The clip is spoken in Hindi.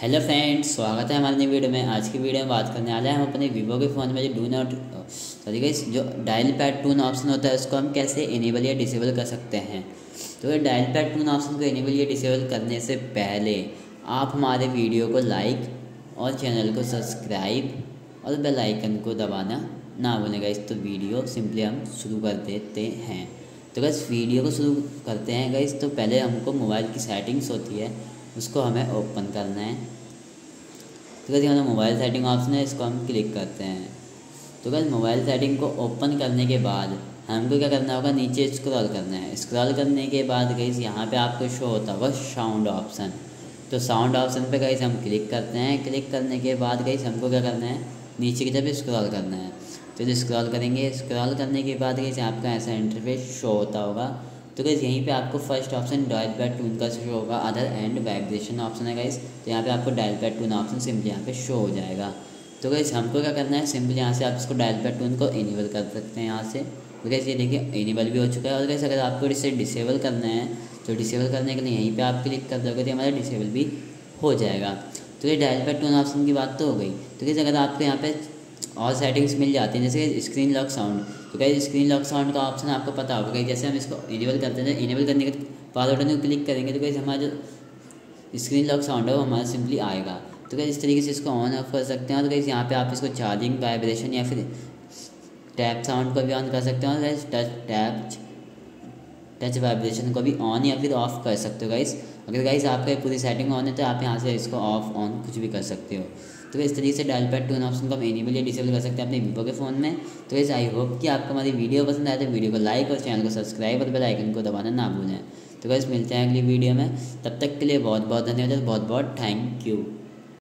हेलो फ्रेंड्स, स्वागत है हमारे नई वीडियो में। आज की वीडियो में बात करने वाले हैं हम अपने वीवो के फ़ोन में जो डू नॉट सॉरी गाइस जो डायल पैड टून ऑप्शन होता है, उसको हम कैसे इनेबल या डिसेबल कर सकते हैं? तो ये डायल पैड टून ऑप्शन को इनेबल या डिसेबल करने से पहले आप हमारे वीडियो को लाइक और चैनल को सब्सक्राइब और बेल आइकन को दबाना ना भूलें गाइस तो वीडियो सिंपली हम शुरू कर देते हैं। तो गैस वीडियो को शुरू करते हैं गाइस तो पहले हमको मोबाइल की सेटिंग्स होती है। उसको हमें ओपन करना है। तो कैसे हमारा मोबाइल सेटिंग ऑप्शन है, इसको हम क्लिक करते हैं। तो कैसे मोबाइल सेटिंग को ओपन करने के बाद हमको क्या करना होगा, नीचे स्क्रॉल करना है। स्क्रॉल करने के बाद गई यहाँ पे आपको शो होता होगा साउंड ऑप्शन तो साउंड ऑप्शन पे गई हम क्लिक करते हैं। क्लिक करने के बाद गई हमको क्या करना है, नीचे की तरफ़ स्क्रॉल करना है। तो स्क्रॉल करेंगे स्क्रॉल करने के बाद गई आपका ऐसा इंटरफेस शो होता होगा। तो गैस यहीं पे आपको first option dial pad tone का शो होगा अदर एंड वाइब्रेशन ऑप्शन है गाइस तो यहाँ पे आपको dial pad tone option simply यहाँ पे शो हो जाएगा। तो गैस हमको क्या करना है सिंपली यहाँ से आप इसको डायल पैड टून को इनेबल कर सकते हैं यहाँ से। तो गैस ये देखिए इनेबल भी हो चुका है और गैस अगर आपको इसे डिसेबल करना है तो डिसेबल करने के लिए यहीं पर आप क्लिक कर दोगे तो हमारा डिसेबल भी हो जाएगा। तो ये डायल पैड टून ऑप्शन की बात तो हो गई। तो कैसे अगर आपको यहाँ पे और सेटिंग्स मिल जाती हैं, जैसे स्क्रीन लॉक साउंड तो कहीं स्क्रीन लॉक साउंड का ऑप्शन आपको पता होगा कहीं जैसे हम इसको इनेबल करते हैं इनेबल करने के बाद बटन को क्लिक करेंगे तो कहीं हमारा जो स्क्रीन लॉक साउंड है, वो हमारा सिंपली आएगा। तो कहीं इस तरीके से इसको ऑन ऑफ़ कर सकते हैं तो कहीं यहाँ पे आप इसको चार्जिंग वाइब्रेशन या फिर टैप साउंड को भी ऑन कर सकते हैं, और टच टैप टच वाइब्रेशन को भी ऑन या फिर ऑफ़ कर सकते हो गाइस अगर गाइस आपका पूरी सेटिंग ऑन है तो आप यहाँ से इसको ऑफ़ ऑन कुछ भी कर सकते हो. तो इस तरीके से डायल पैड टून ऑप्शन को हम एनिबल या डिसेबल कर सकते हैं अपने वीवो के फ़ोन में. तो वैसे आई होप कि आपको हमारी वीडियो पसंद आए तो वीडियो को लाइक और चैनल को सब्सक्राइब और बेल आइकन को दबाना ना भूलें. तो वैसे मिलते हैं अगली वीडियो में. तब तक के लिए बहुत बहुत धन्यवाद बहुत बहुत थैंक यू